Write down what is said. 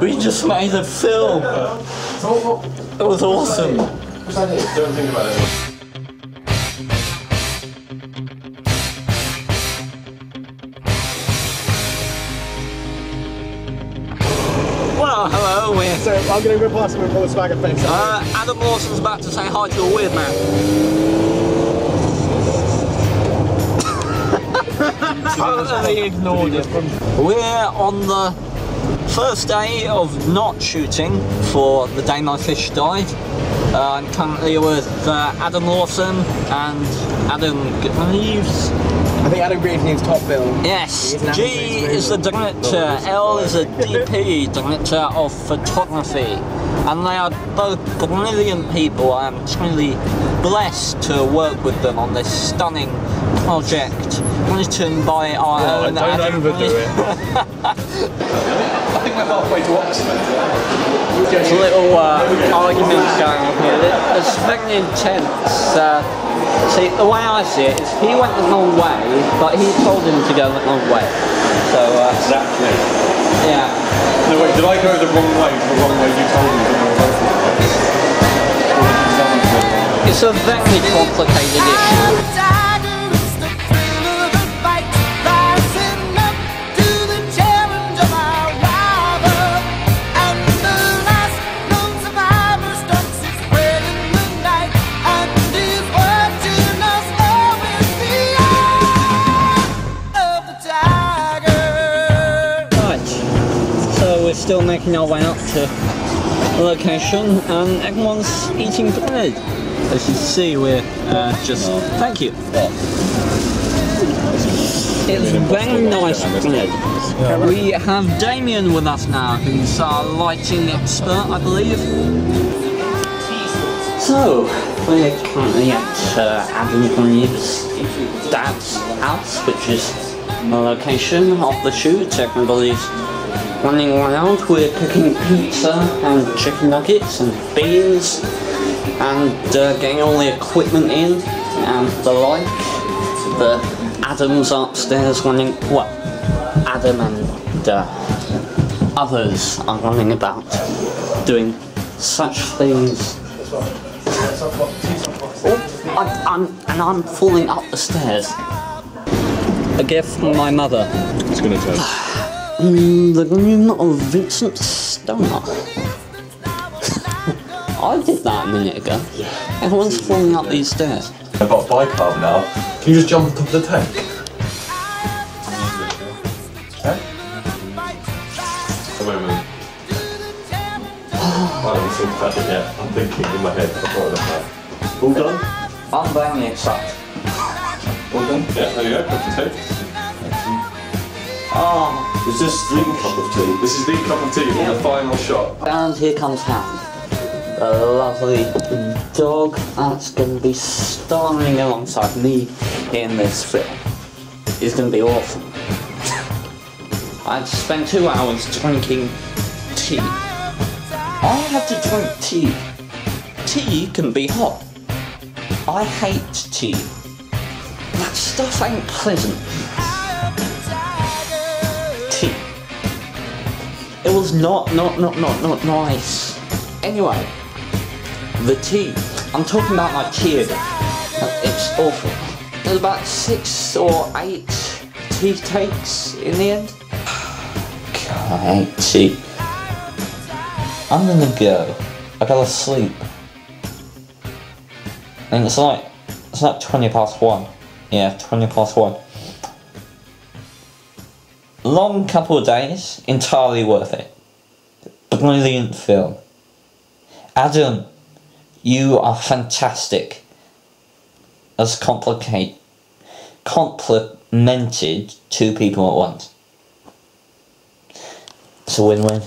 We just made a film. It was awesome. Don't think about it. Well, hello, we're. So I'm going to go past him and pull a swag face. Uh, Adam Lawson's about to say hi to a weird man. Totally ignored. We're on the first day of not shooting for the day my fish died. Uh, I'm currently with uh, Adam Lawson and Adam Greves. I think Adam Greves needs top bill. Yes, G is the director, L is a DP, director of photography, and they are both brilliant people. I am truly blessed to work with them on this stunning project, written by our Oh, own don't Adam overdo it. I think we're halfway to Oxford. There's a little uh, argument going on here. It's very intense. Uh, see, the way I see it is he went the wrong way, but he told him to go the wrong way. So, uh, Exactly. yeah. No, wait, did I go the wrong way? The wrong way you told me to go both ways? Or did you tell me to go the wrong way? It's a very complicated issue. Still making our way up to the location and everyone's eating bread. As you see, we're uh, just. Thank you. It's very nice bread. We have Damien with us now, who's our lighting expert, I believe. So, we're currently at uh, Adam Greves' dad's house, which is the location of the shoot. Everybody's running around. We're cooking pizza and chicken nuggets and beans and uh, getting all the equipment in and the like. The Adam's upstairs running. Well, Adam and uh, others are running about doing such things. Oh, I, I'm, and I'm falling up the stairs. A gift from my mother. It's gonna turn. Mm, the name of Vincent Stoner. I did that a minute ago. Everyone's falling up these stairs. I've got a bicarb now. Can you just jump on top of the tank? Okay? A minute. I haven't think about it yet. I'm thinking in my head. I've got that. All done? I'm very excited. All done? Yeah, there you go. Cup of tea. Oh, Is this the cup of tea? This is the cup of tea for the final shot. and here comes Hound. A lovely dog that's going to be starring alongside me in this film. It's going to be awesome. I've spent two hours drinking tea. I have to drink tea. Tea can be hot. I hate tea. That stuff ain't pleasant. It was not, not, not, not, not nice. Anyway, the tea. I'm talking about my tea. It's awful. There's about six or eight tea takes in the end. God, I hate tea. I'm gonna go. I gotta sleep. And it's like, it's like 20 past one. Yeah, 20 past one. Long couple of days, entirely worth it. Brilliant film. Adam, you are fantastic. As complicate, complimented two people at once. It's a win-win.